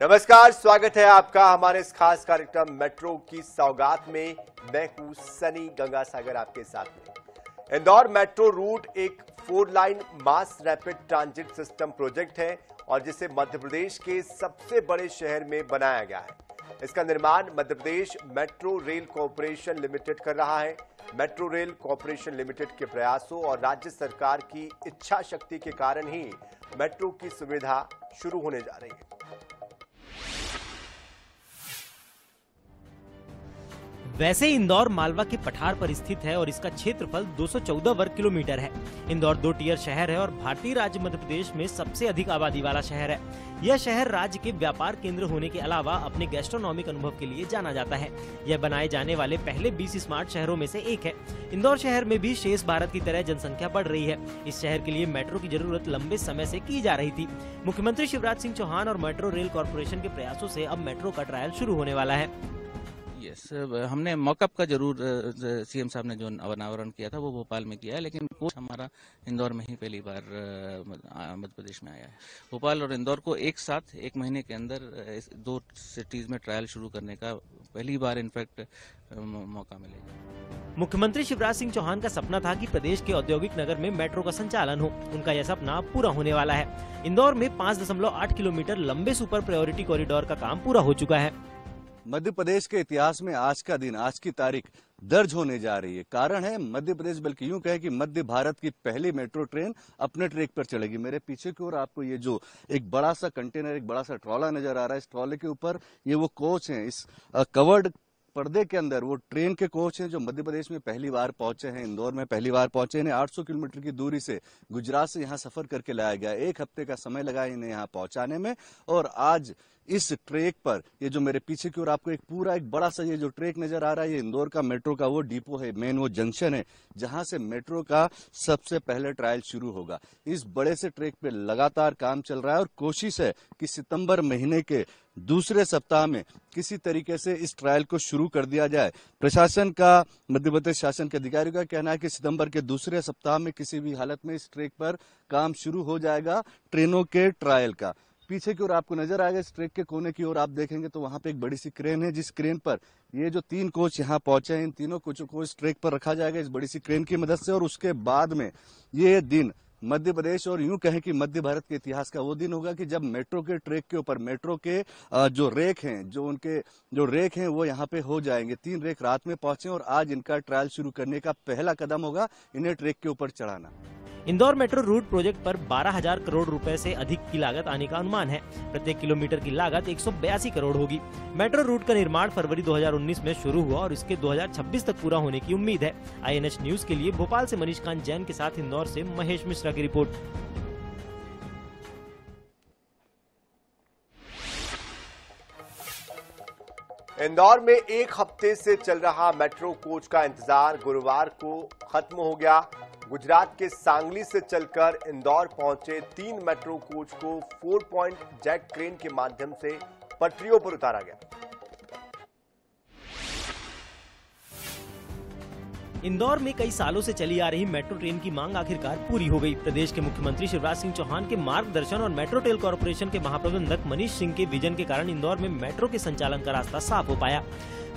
नमस्कार, स्वागत है आपका हमारे इस खास कार्यक्रम मेट्रो की सौगात में। मैं हूँ सनी गंगा सागर आपके साथ में। इंदौर मेट्रो रूट एक four line mass rapid transit system project है और जिसे मध्य प्रदेश के सबसे बड़े शहर में बनाया गया है। इसका निर्माण Madhya Pradesh metro rail corporation limited कर रहा है। मेट्रो रेल कॉरपोरेशन लिमिटेड के प्रयासों और राज्य सरकार की इच्छा शक्ति के कारण ही मेट्रो की सुविधा शुरू होने जा रही है। वैसे इंदौर मालवा के पठार पर स्थित है और इसका क्षेत्रफल 214 वर्ग किलोमीटर है। इंदौर दो टीयर शहर है और भारतीय राज्य मध्य प्रदेश में सबसे अधिक आबादी वाला शहर है। यह शहर राज्य के व्यापार केंद्र होने के अलावा अपने गैस्ट्रोनॉमिक अनुभव के लिए जाना जाता है। यह बनाए जाने वाले पहले 20 स्मार्ट शहरों में से एक है। इंदौर शहर में भी शेष भारत की तरह जनसंख्या बढ़ रही है। इस शहर के लिए मेट्रो की ज़रूरत लंबे समय से की जा रही थी। मुख्यमंत्री शिवराज सिंह चौहान और मेट्रो रेल कॉरपोरेशन के प्रयासों से अब मेट्रो का ट्रायल शुरू होने वाला है। यस हमने मॉकअप का ज़रूर सीएम साहब ने जो अनावरण किया था, वो भोपाल में किया है, लेकिन कोच हमारा इंदौर में ही पहली बार मध्य प्रदेश में आया है। भोपाल और इंदौर को एक साथ, एक महीने के अंदर दो सिटीज़ में ट्रायल शुरू करने का पहली बार इनफैक्ट मौका मिलेगा मुख्यमंत्री शिवराज सिंह चौहान का सपना था कि प्रदेश के औद्योगिक नगर में मेट्रो का संचालन हो। उनका यह सपना पूरा होने वाला है। इंदौर में 5.8 किलोमीटर लंबे सुपर प्रायोरिटी कॉरिडोर का काम पूरा हो चुका है। मध्य प्रदेश के इतिहास में आज का दिन, आज की तारीख दर्ज होने जा रही है। कारण है, मध्य प्रदेश बल्कि यूँ कहे कि मध्य भारत की पहली मेट्रो ट्रेन अपने ट्रैक पर चलेगी। मेरे पीछे की ओर आपको ये जो एक बड़ा सा कंटेनर, एक बड़ा सा ट्रॉला नज़र आ रहा है, इस ट्रॉले के ऊपर ये वो कोच है, इस कवर्ड पर्दे के अंदर वो ट्रेन के कोच हैं जो मध्य प्रदेश में पहली बार पहुँचे हैं, इंदौर में पहली बार पहुँचे हैं। 800 किलोमीटर की दूरी से गुजरात से यहाँ सफ़र करके लाया गया। एक हफ़्ते का समय लगा इन्हें यहाँ पहुँचाने में और आज इस ट्रेक पर, ये जो मेरे पीछे की ओर आपको एक पूरा एक बड़ा सा ये जो ट्रेक नज़र आ रहा है, ये इंदौर का मेट्रो का वो डिपो है, मेन वो जंक्शन है, जहाँ से मेट्रो का सबसे पहले ट्रायल शुरू होगा। इस बड़े से ट्रेक पे लगातार काम चल रहा है और कोशिश है कि सितंबर महीने के दूसरे सप्ताह में किसी तरीके से इस ट्रायल को शुरू कर दिया जाए। प्रशासन का मध्य प्रदेश शासन के अधिकारियों का कहना है कि सितंबर के दूसरे सप्ताह में किसी भी हालत में इस ट्रेक पर काम शुरू हो जाएगा ट्रेनों के ट्रायल का। पीछे की ओर आपको नज़र आएगा इस ट्रेक के कोने की ओर, आप देखेंगे तो वहाँ पे एक बड़ी सी क्रेन है, जिस क्रेन पर ये जो तीन कोच यहाँ पहुँचे हैं, इन तीनों कोचों को इस ट्रेक पर रखा जाएगा, इस बड़ी सी क्रेन की मदद से। और उसके बाद में ये दिन मध्य प्रदेश और यूँ कहें कि मध्य भारत के इतिहास का वो दिन होगा कि जब मेट्रो के ट्रैक के ऊपर, मेट्रो के जो रेक हैं, जो उनके, जो रेक हैं, वो यहाँ पे हो जाएँगे। तीन रेक रात में पहुँचे और आज इनका ट्रायल शुरू करने का पहला कदम होगा इन्हें ट्रैक के ऊपर चढ़ाना। इंदौर मेट्रो रूट प्रोजेक्ट पर 12,000 करोड़ रुपए से अधिक की लागत आने का अनुमान है। प्रत्येक किलोमीटर की लागत एक सौ बयासी करोड़ होगी। मेट्रो रूट का निर्माण फरवरी 2019 में शुरू हुआ और इसके 2026 तक पूरा होने की उम्मीद है। आई न्यूज़ के लिए भोपाल से मनीष कांत जैन के साथ इंदौर से महेश मिश्रा की रिपोर्ट। इंदौर में एक हफ़्ते से चल रहा मेट्रो कोच का इंतज़ार गुरुवार को खत्म हो गया। गुजरात के सांगली से चलकर इंदौर पहुँचे तीन मेट्रो कोच को फोर पॉइंट जेट ट्रेन के माध्यम से पटरियों पर उतारा गया। इंदौर में कई सालों से चली आ रही मेट्रो ट्रेन की मांग आखिरकार पूरी हो गई। प्रदेश के मुख्यमंत्री शिवराज सिंह चौहान के मार्गदर्शन और मेट्रो रेल कॉरपोरेशन के महाप्रबंधक मनीष सिंह के विजन के कारण इंदौर में मेट्रो के संचालन का रास्ता साफ़ हो पाया।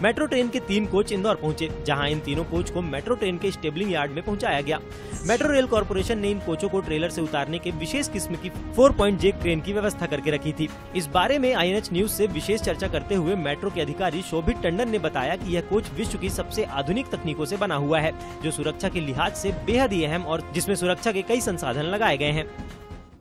मेट्रो ट्रेन के तीन कोच इंदौर पहुँचे, जहाँ इन तीनों कोच को मेट्रो ट्रेन के स्टेबलिंग यार्ड में पहुँचाया गया। मेट्रो रेल कॉरपोरेशन ने इन कोचों को ट्रेलर से उतारने के विशेष किस्म की फोर पॉइंट जेक ट्रेन की व्यवस्था करके रखी थी। इस बारे में आईएनएच न्यूज़ से विशेष चर्चा करते हुए मेट्रो के अधिकारी शोभित टंडन ने बताया की यह कोच विश्व की सबसे आधुनिक तकनीकों ऐसी बना हुआ है, जो सुरक्षा के लिहाज से बेहद ही अहम और जिसमें सुरक्षा के कई संसाधन लगाए गए हैं।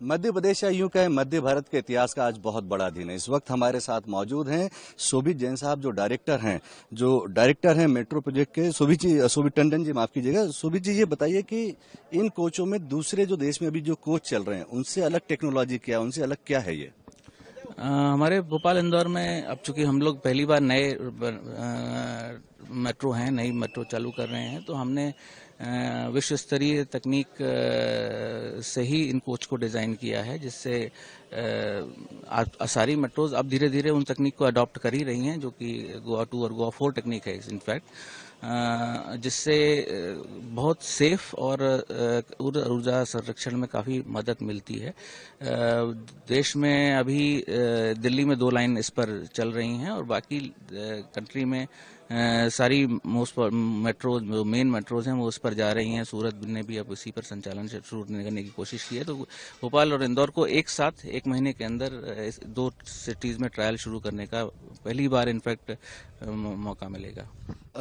मध्य प्रदेश या यूँ कहें, मध्य भारत के इतिहास का आज बहुत बड़ा दिन है। इस वक्त हमारे साथ मौजूद हैं शोभित जैन साहब, जो डायरेक्टर हैं, जो डायरेक्टर हैं मेट्रो प्रोजेक्ट के। शोभित जी, शोभित टंडन जी, माफ़ कीजिएगा। शोभित जी, ये बताइए कि इन कोचों में दूसरे जो देश में अभी जो कोच चल रहे हैं, उनसे अलग टेक्नोलॉजी क्या उनसे अलग क्या है ये? आ, हमारे भोपाल इंदौर में अब चूँकि हम लोग पहली बार नए मेट्रो हैं नई मेट्रो चालू कर रहे हैं तो हमने विश्व स्तरीय तकनीक से ही इन कोच को डिज़ाइन किया है जिससे सारी मेट्रोज अब धीरे धीरे उन तकनीक को अडॉप्ट कर ही रही हैं जो कि गोवा टू और गोवा फोर टेक्निक है इनफैक्ट जिससे बहुत सेफ़ और ऊर्जा संरक्षण में काफ़ी मदद मिलती है। देश में अभी दिल्ली में दो लाइन इस पर चल रही हैं और बाकी कंट्री में सारी मोस्ट मेट्रो मेन मेट्रोज हैं, वो उस पर जा रही हैं। सूरत ने भी अब इसी पर संचालन शुरू करने की कोशिश की है। तो भोपाल और इंदौर को एक साथ, एक महीने के अंदर दो सिटीज़ में ट्रायल शुरू करने का पहली बार इनफैक्ट मौका मिलेगा।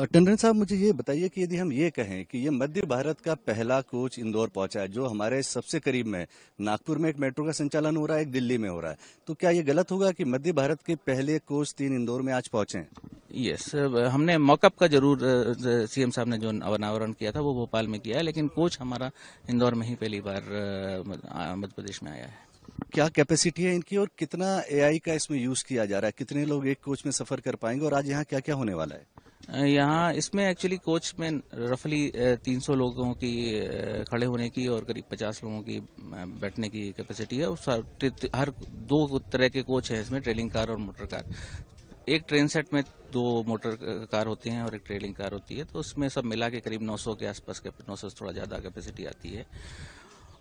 टंडन साहब, मुझे ये बताइए कि यदि हम ये कहें कि ये मध्य भारत का पहला कोच इंदौर पहुँचा है, जो हमारे सबसे करीब में नागपुर में एक मेट्रो का संचालन हो रहा है, एक दिल्ली में हो रहा है तो क्या ये गलत होगा कि मध्य भारत के पहले कोच तीन इंदौर में आज पहुँचे यस हमने मॉकअप का ज़रूर सीएम साहब ने जो अनावरण किया था वो भोपाल में किया है लेकिन कोच हमारा इंदौर में ही पहली बार मध्य प्रदेश में आया है। क्या कैपेसिटी है इनकी और कितना एआई का इसमें यूज़ किया जा रहा है? कितने लोग एक कोच में सफ़र कर पाएँगे और आज यहाँ क्या क्या होने वाला है? यहाँ इसमें एक्चुअली कोच में रफली 300 लोगों की खड़े होने की और करीब 50 लोगों की बैठने की कैपेसिटी है। और हर दो तरह के कोच हैं इसमें ट्रेलिंग कार और मोटर कार एक ट्रेन सेट में दो मोटर कार होती हैं और एक ट्रेलिंग कार होती है तो उसमें सब मिला के करीब 900 के आसपास नौ सौ थोड़ा ज़्यादा कैपेसिटी आती है।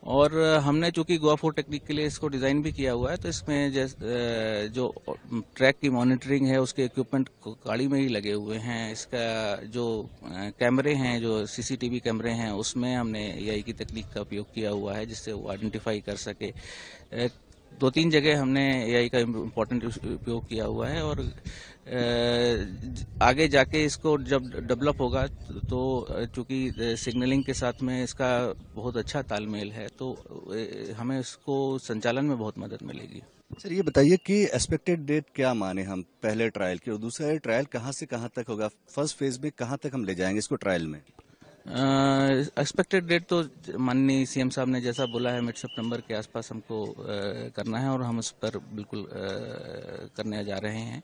और हमने चूँकि गोवा फोर टेक्निक के लिए इसको डिज़ाइन भी किया हुआ है तो इसमें जो ट्रैक की मॉनिटरिंग है, उसके इक्विपमेंट गाड़ी में ही लगे हुए हैं। इसका जो कैमरे हैं, जो सीसीटीवी कैमरे हैं, उसमें हमने एआई की तकनीक का उपयोग किया हुआ है, जिससे वो आइडेंटिफाई कर सके। दो तीन जगह हमने एआई का इम्पोर्टेंट उपयोग किया हुआ है और आगे जाके इसको जब डेवलप होगा तो चूँकि सिग्नलिंग के साथ में इसका बहुत अच्छा तालमेल है तो हमें इसको संचालन में बहुत मदद मिलेगी। सर, ये बताइए कि एक्सपेक्टेड डेट क्या माने हम पहले ट्रायल की और दूसरा ट्रायल कहाँ से कहाँ तक होगा? फ़र्स्ट फ़ेज़ में कहाँ तक हम ले जाएँगे इसको ट्रायल में? एक्सपेक्टेड डेट तो माननीय सीएम साहब ने जैसा बोला है मिड सितंबर के आसपास हमको uh, करना है और हम उस पर बिल्कुल uh, करने जा रहे हैं।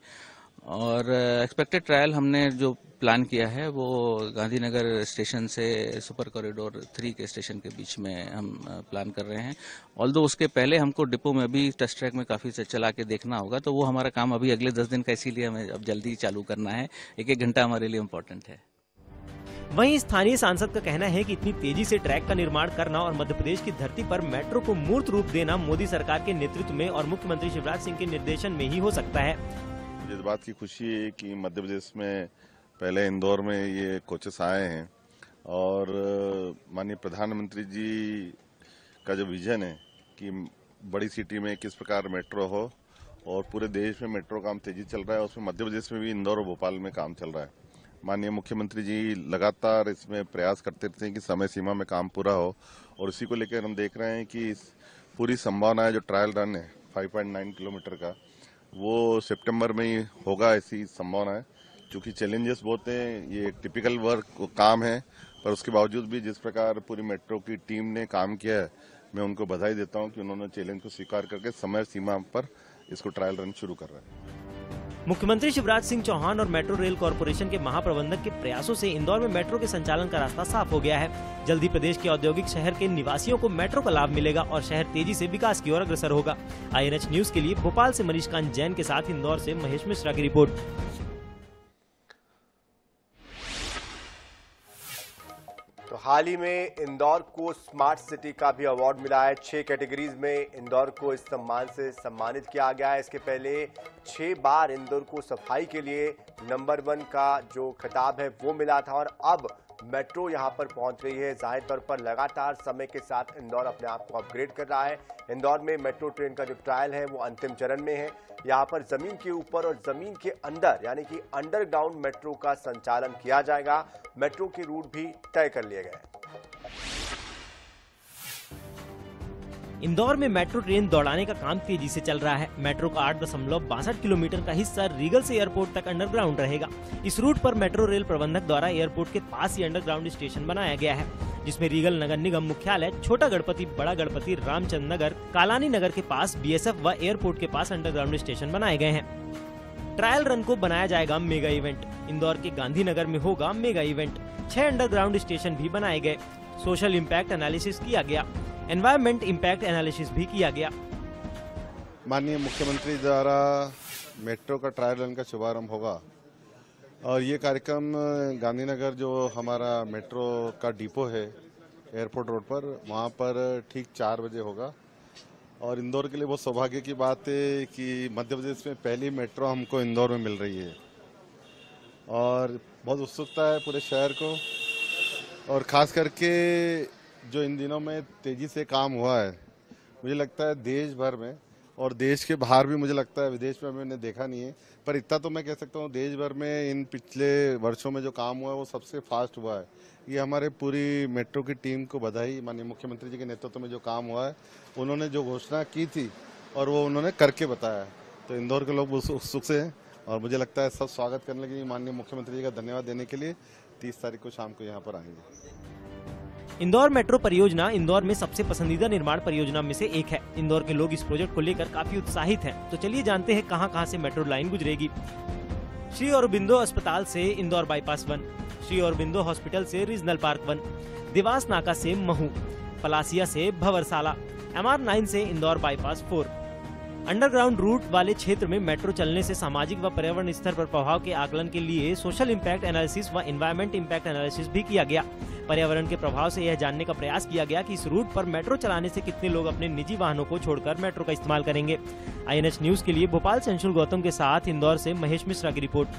और एक्सपेक्टेड uh, ट्रायल हमने जो प्लान किया है वो गांधीनगर स्टेशन से सुपर कॉरिडोर थ्री के स्टेशन के बीच में हम प्लान कर रहे हैं। ऑल उसके पहले हमको डिपो में भी टेस्ट ट्रैक में काफ़ी से चला के देखना होगा तो वो हमारा काम अभी अगले दस दिन का इसीलिए हमें अब जल्दी चालू करना है। एक एक घंटा हमारे लिए इम्पोर्टेंट है। वहीं स्थानीय सांसद का कहना है कि इतनी तेज़ी से ट्रैक का निर्माण करना और मध्य प्रदेश की धरती पर मेट्रो को मूर्त रूप देना मोदी सरकार के नेतृत्व में और मुख्यमंत्री शिवराज सिंह के निर्देशन में ही हो सकता है। इस बात की खुशी है कि मध्य प्रदेश में पहले इंदौर में ये कोचेस आए हैं और माननीय प्रधानमंत्री जी का जो विजन है कि बड़ी सिटी में किस प्रकार मेट्रो हो और पूरे देश में मेट्रो काम तेज़ी चल रहा है उसमें मध्य प्रदेश में भी इंदौर और भोपाल में काम चल रहा है। माननीय मुख्यमंत्री जी लगातार इसमें प्रयास करते रहते हैं कि समय सीमा में काम पूरा हो और इसी को लेकर हम देख रहे हैं कि पूरी संभावना है, जो ट्रायल रन है 5.9 किलोमीटर का, वो सितंबर में ही होगा ऐसी संभावना है। क्योंकि चैलेंजेस बहुत हैं, ये एक टिपिकल वर्क काम है, पर उसके बावजूद भी जिस प्रकार पूरी मेट्रो की टीम ने काम किया है, मैं उनको बधाई देता हूँ कि उन्होंने चैलेंज को स्वीकार करके समय सीमा पर इसको ट्रायल रन शुरू कर रहे हैं। मुख्यमंत्री शिवराज सिंह चौहान और मेट्रो रेल कॉरपोरेशन के महाप्रबंधक के प्रयासों से इंदौर में मेट्रो के संचालन का रास्ता साफ़ हो गया है। जल्दी प्रदेश के औद्योगिक शहर के निवासियों को मेट्रो का लाभ मिलेगा और शहर तेज़ी से विकास की ओर अग्रसर होगा। आई न्यूज़ के लिए भोपाल ऐसी मनीष कांत जैन के साथ इंदौर ऐसी महेश मिश्रा की रिपोर्ट। हाल ही में इंदौर को स्मार्ट सिटी का भी अवार्ड मिला है। छह कैटेगरीज में इंदौर को इस सम्मान से सम्मानित किया गया है। इसके पहले छह बार इंदौर को सफ़ाई के लिए नंबर वन का जो खिताब है वो मिला था और अब मेट्रो यहाँ पर पहुँच रही है। ज़ाहिर तौर पर लगातार समय के साथ इंदौर अपने आप को अपग्रेड कर रहा है। इंदौर में मेट्रो ट्रेन का जो ट्रायल है, वो अंतिम चरण में है। यहाँ पर ज़मीन के ऊपर और ज़मीन के अंदर, यानी कि अंडरग्राउंड मेट्रो का संचालन किया जाएगा। मेट्रो के रूट भी तय कर लिए गए। इंदौर में मेट्रो ट्रेन दौड़ाने का काम तेज़ी से चल रहा है। मेट्रो का आठ दशमलव बासठ किलोमीटर का हिस्सा रीगल से एयरपोर्ट तक अंडरग्राउंड रहेगा। इस रूट पर मेट्रो रेल प्रबंधक द्वारा एयरपोर्ट के पास ही अंडरग्राउंड स्टेशन बनाया गया है, जिसमें रीगल नगर निगम मुख्यालय, छोटा गणपति, बड़ा गणपति रामचंद नगर, कालानी नगर के पास बीएसएफ व एयरपोर्ट के पास अंडरग्राउंड स्टेशन बनाए गए हैं। ट्रायल रन को बनाया जाएगा मेगा इवेंट। इंदौर के गांधीनगर में होगा मेगा इवेंट। छह अंडरग्राउंड स्टेशन भी बनाए गए। सोशल इम्पैक्ट एनालिसिस किया गया। एनवायरमेंट इम्पैक्ट एनालिसिस भी किया गया। माननीय मुख्यमंत्री द्वारा मेट्रो का ट्रायल रन का शुभारंभ होगा। और ये कार्यक्रम, गांधीनगर जो हमारा मेट्रो का डिपो है एयरपोर्ट रोड पर, वहाँ पर ठीक चार बजे होगा। और इंदौर के लिए बहुत सौभाग्य की बात है कि मध्य प्रदेश में पहली मेट्रो हमको इंदौर में मिल रही है। और बहुत उत्सुकता है पूरे शहर को। और ख़ास करके जो इन दिनों में तेज़ी से काम हुआ है, मुझे लगता है देश भर में, और देश के बाहर भी मुझे लगता है, विदेश में मैंने देखा नहीं है, पर इतना तो मैं कह सकता हूँ देश भर में इन पिछले वर्षों में जो काम हुआ है, वो सबसे फास्ट हुआ है। ये हमारे पूरी मेट्रो की टीम को बधाई, माननीय मुख्यमंत्री जी के नेतृत्व में जो काम हुआ है, उन्होंने जो घोषणा की थी, और वो उन्होंने करके बताया तो इंदौर के लोग उत्सुक से हैं, और मुझे लगता है सब स्वागत करने के लिए माननीय मुख्यमंत्री जी का धन्यवाद देने के लिए तीस तारीख को शाम को यहाँ पर आएँगे। इंदौर मेट्रो परियोजना इंदौर में सबसे पसंदीदा निर्माण परियोजना में से एक है। इंदौर के लोग इस प्रोजेक्ट को लेकर काफ़ी उत्साहित हैं। तो चलिए जानते हैं कहाँ कहाँ से मेट्रो लाइन गुजरेगी। श्री औरबिंदो अस्पताल से Indore bypass one. Shri Aurobindo hospital से रीजनल पार्क वन। देवास नाका से महू। पलासिया से भवरसाला। एम आर नाइन से Indore bypass four underground route वाले क्षेत्र में मेट्रो चलने से सामाजिक व पर्यावरण स्तर पर प्रभाव के आकलन के लिए सोशल इम्पैक्ट एनालिसिस व इन्वायरमेंट इम्पैक्ट एनालिसिस भी किया गया। पर्यावरण के प्रभाव से यह जानने का प्रयास किया गया कि इस रूट पर मेट्रो चलाने से कितने लोग अपने निजी वाहनों को छोड़कर मेट्रो का इस्तेमाल करेंगे। आई न्यूज़ के लिए भोपाल से अंशुल गौतम के साथ इंदौर से महेश मिश्रा की रिपोर्ट।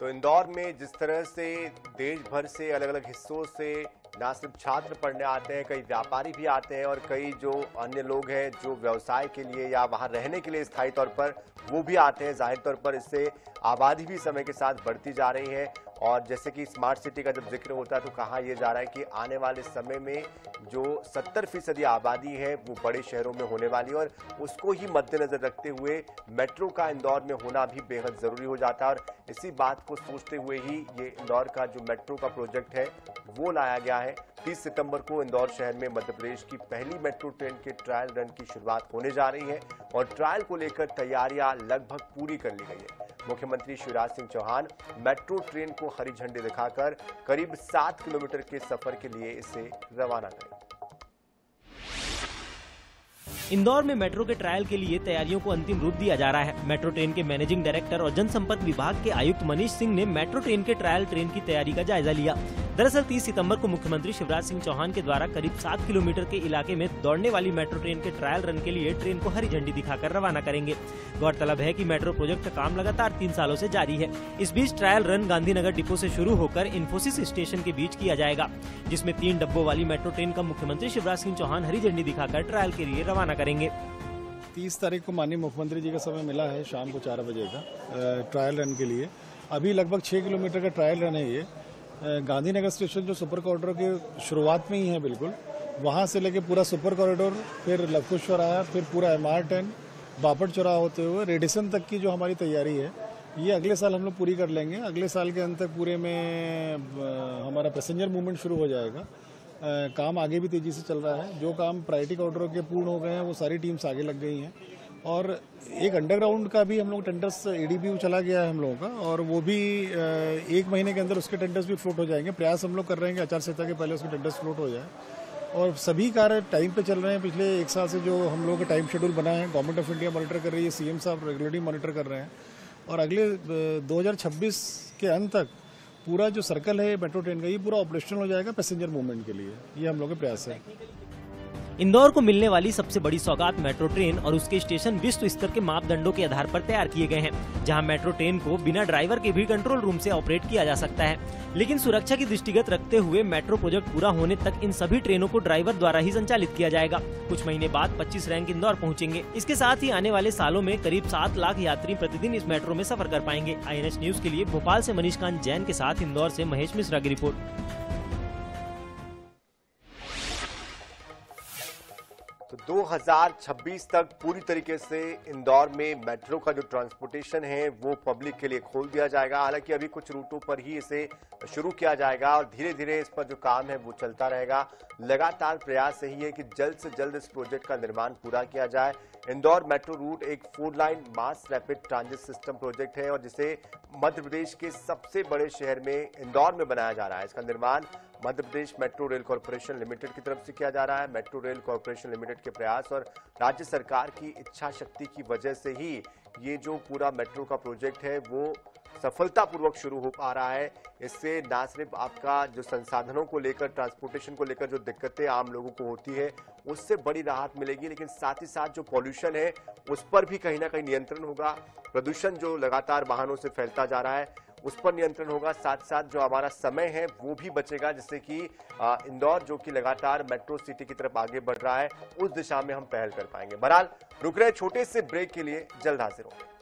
तो इंदौर में जिस तरह से देश भर से अलग अलग हिस्सों से ना सिर्फ़ छात्र पढ़ने आते हैं, कई व्यापारी भी आते हैं और कई जो अन्य लोग हैं जो व्यवसाय के लिए या वहाँ रहने के लिए स्थायी तौर पर वो भी आते हैं। ज़ाहिर तौर पर इससे आबादी भी समय के साथ बढ़ती जा रही है और जैसे कि स्मार्ट सिटी का जब ज़िक्र होता है तो कहा यह जा रहा है कि आने वाले समय में जो 70 फ़ीसदी आबादी है, वो बड़े शहरों में होने वाली है और उसको ही मद्देनजर रखते हुए मेट्रो का इंदौर में होना भी बेहद ज़रूरी हो जाता है। और इसी बात को सोचते हुए ही ये इंदौर का जो मेट्रो का प्रोजेक्ट है, वो लाया गया है। 30 सितंबर को इंदौर शहर में मध्य प्रदेश की पहली मेट्रो ट्रेन के ट्रायल रन की शुरुआत होने जा रही है और ट्रायल को लेकर तैयारियाँ लगभग पूरी कर ली गई है। मुख्यमंत्री शिवराज सिंह चौहान मेट्रो ट्रेन को हरी झंडी दिखाकर करीब सात किलोमीटर के सफ़र के लिए इसे रवाना करें। इंदौर में मेट्रो के ट्रायल के लिए तैयारियों को अंतिम रूप दिया जा रहा है। मेट्रो ट्रेन के मैनेजिंग डायरेक्टर और जनसंपर्क विभाग के आयुक्त मनीष सिंह ने मेट्रो ट्रेन के ट्रायल ट्रेन की तैयारी का जायजा लिया। दरअसल 30 सितंबर को मुख्यमंत्री शिवराज सिंह चौहान के द्वारा करीब सात किलोमीटर के इलाके में दौड़ने वाली मेट्रो ट्रेन के ट्रायल रन के लिए ट्रेन को हरी झंडी दिखाकर रवाना करेंगे। गौरतलब है कि मेट्रो प्रोजेक्ट का काम लगातार तीन सालों से जारी है। इस बीच ट्रायल रन गांधीनगर डिपो से शुरू होकर इन्फोसिस स्टेशन के बीच किया जाएगा, जिसमें तीन डब्बों वाली मेट्रो ट्रेन का मुख्यमंत्री शिवराज सिंह चौहान हरी झंडी दिखाकर ट्रायल के लिए रवाना करेंगे। तीस तारीख को माननीय मुख्यमंत्री जी का समय मिला है शाम को चार बजे का ट्रायल रन के लिए। अभी लगभग छः किलोमीटर का ट्रायल रन है ये। गांधीनगर स्टेशन जो सुपर कॉरिडोर की शुरुआत में ही है बिल्कुल वहाँ से लेके पूरा सुपर कॉरिडोर फिर लवकुश चौराहा फिर पूरा एम आर टेन बापट चौराहा होते हुए रेडिसन तक की जो हमारी तैयारी है ये अगले साल हम लोग पूरी कर लेंगे। अगले साल के अंत तक पूरे में हमारा पैसेंजर मूवमेंट शुरू हो जाएगा। आ, काम आगे भी तेज़ी से चल रहा है। जो काम प्रायोरिटी कॉरिडोर के पूर्ण हो गए हैं वो सारी टीम्स आगे लग गई हैं। और एक अंडरग्राउंड का भी हम लोग टेंडर्स एडीपी चला गया है हम लोगों का, और वो भी एक महीने के अंदर उसके टेंडर्स भी फ्लोट हो जाएँगे। प्रयास हम लोग कर रहे हैं कि आचार संहिता के पहले उसके टेंडर्स फ्लोट हो जाए। और सभी कार्य टाइम पे चल रहे हैं। पिछले एक साल से जो हम लोगों का टाइम शेड्यूल बना है गवर्नमेंट ऑफ़ इंडिया मॉनिटर कर रही है सीएम साहब रेगुलरली मॉनिटर कर रहे हैं। और अगले 2026 के अंत तक पूरा जो सर्कल है मेट्रो ट्रेन का, ये पूरा ऑपरेशनल हो जाएगा पैसेंजर मूवमेंट के लिए। ये हम लोग के प्रयास है। इंदौर को मिलने वाली सबसे बड़ी सौगात मेट्रो ट्रेन और उसके स्टेशन विश्व स्तर के मापदंडों के आधार पर तैयार किए गए हैं, जहाँ मेट्रो ट्रेन को बिना ड्राइवर के भी कंट्रोल रूम से ऑपरेट किया जा सकता है। लेकिन सुरक्षा की दृष्टिगत रखते हुए मेट्रो प्रोजेक्ट पूरा होने तक इन सभी ट्रेनों को ड्राइवर द्वारा ही संचालित किया जाएगा। कुछ महीने बाद पच्चीस रैंक इंदौर पहुँचेंगे। इसके साथ ही आने वाले सालों में करीब सात लाख यात्री प्रतिदिन इस मेट्रो में सफ़र कर पाएँगे। आईएनएस न्यूज़ के लिए भोपाल ऐसी मनीष कांत जैन के साथ इंदौर ऐसी महेश मिश्रा की रिपोर्ट। 2026 तक पूरी तरीके से इंदौर में मेट्रो का जो ट्रांसपोर्टेशन है, वो पब्लिक के लिए खोल दिया जाएगा। हालाँकि अभी कुछ रूटों पर ही इसे शुरू किया जाएगा और धीरे धीरे इस पर जो काम है, वो चलता रहेगा। लगातार प्रयास यही है कि जल्द से जल्द इस प्रोजेक्ट का निर्माण पूरा किया जाए। इंदौर मेट्रो रूट एक four line mass rapid transit system project है और जिसे मध्य प्रदेश के सबसे बड़े शहर में इंदौर में बनाया जा रहा है। इसका निर्माण Madhya Pradesh metro rail corporation limited की तरफ़ से किया जा रहा है। मेट्रो रेल कॉरपोरेशन लिमिटेड के प्रयास और राज्य सरकार की इच्छा शक्ति की वजह से ही ये जो पूरा मेट्रो का प्रोजेक्ट है, वो सफलतापूर्वक शुरू हो पा रहा है। इससे ना सिर्फ़ आपका जो संसाधनों को लेकर ट्रांसपोर्टेशन को लेकर जो दिक्कतें आम लोगों को होती है, उससे बड़ी राहत मिलेगी, लेकिन साथ ही साथ जो पॉल्यूशन है, उस पर भी कहीं ना कहीं नियंत्रण होगा। प्रदूषण जो लगातार वाहनों से फैलता जा रहा है, उस पर नियंत्रण होगा। साथ साथ जो हमारा समय है, वो भी बचेगा, जिससे कि इंदौर जो कि लगातार मेट्रो सिटी की तरफ़ आगे बढ़ रहा है, उस दिशा में हम पहल कर पाएँगे। बहरहाल, रुक रहे छोटे से ब्रेक के लिए, जल्द हाजिर होंगे।